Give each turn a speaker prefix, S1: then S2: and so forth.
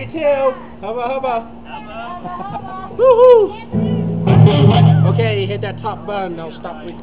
S1: you
S2: too. Hubba hubba. Hubba hubba. Woohoo. Okay, hit that top button. I'll stop recording.